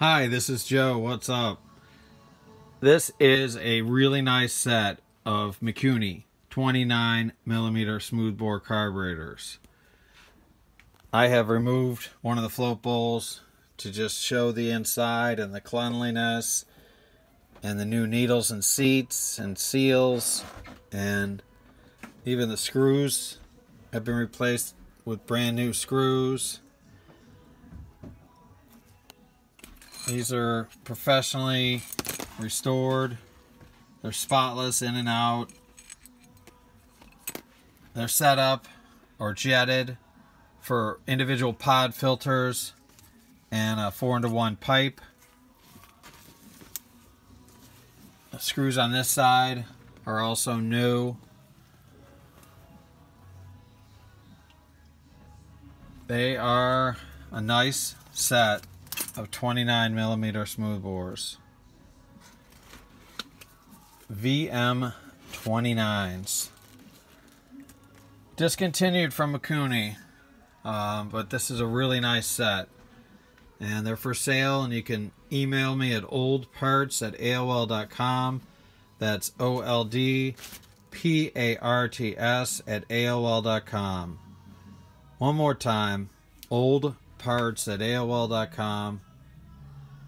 Hi, this is Joe. What's up? This is a really nice set of Mikuni 29 millimeter smoothbore carburetors. I have removed one of the float bowls to just show the inside and the cleanliness and the new needles and seats and seals and even the screws have been replaced with brand new screws. These are professionally restored. They're spotless in and out. They're set up or jetted for individual pod filters and a 4 into 1 pipe. The screws on this side are also new. They are a nice set of 29 millimeter smoothbores. VM 29s. Discontinued from Mikuni, um, but this is a really nice set. And they're for sale, and you can email me at oldparts at AOL.com. That's O L D P A R T S at AOL.com. One more time, oldparts at AOL.com.